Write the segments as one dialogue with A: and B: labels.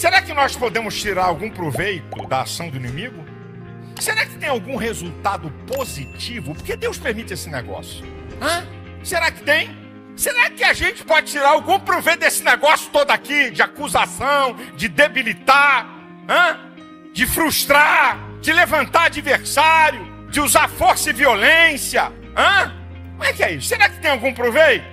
A: Será que nós podemos tirar algum proveito da ação do inimigo? Será que tem algum resultado positivo? Porque Deus permite esse negócio. Hã? Será que tem? Será que a gente pode tirar algum proveito desse negócio todo aqui, de acusação, de debilitar, hã? de frustrar, de levantar adversário, de usar força e violência? Hã? Como é que é isso? Será que tem algum proveito?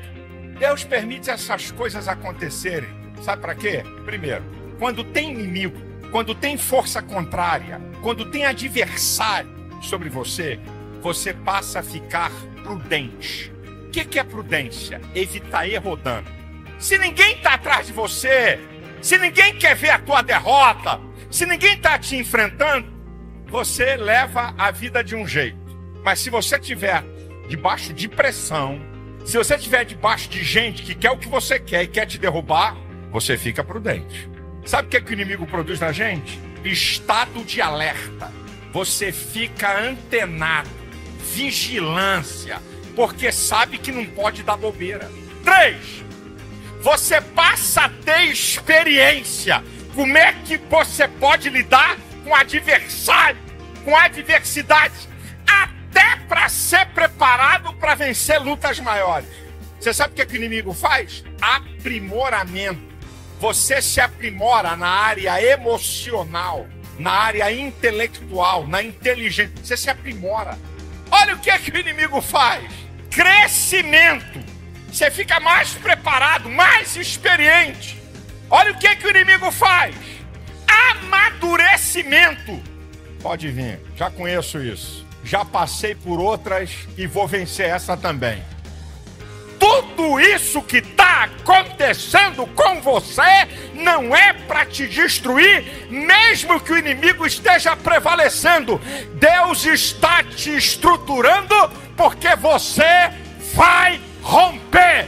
A: Deus permite essas coisas acontecerem. Sabe para quê? Primeiro, quando tem inimigo, quando tem força contrária, quando tem adversário sobre você, você passa a ficar prudente. O que, é prudência? Evitar erro. Se ninguém está atrás de você, se ninguém quer ver a tua derrota, se ninguém está te enfrentando, você leva a vida de um jeito. Mas se você tiver debaixo de pressão, se você estiver debaixo de gente que quer o que você quer e quer te derrubar, você fica prudente. Sabe o que, é que o inimigo produz na gente? Estado de alerta. Você fica antenado, vigilância, porque sabe que não pode dar bobeira. Três, você passa a ter experiência. Como é que você pode lidar com adversário, com adversidade, até para ser preparado para vencer lutas maiores. Você sabe o que, é que o inimigo faz? Aprimoramento você se aprimora na área emocional, na área intelectual, na inteligência. Você se aprimora. Olha o que, é que o inimigo faz: crescimento. Você fica mais preparado, mais experiente. Olha o que, é que o inimigo faz: amadurecimento. Pode vir, já conheço isso. Já passei por outras e vou vencer essa também tudo isso que está acontecendo com você não é para te destruir, mesmo que o inimigo esteja prevalecendo. Deus está te estruturando porque você vai romper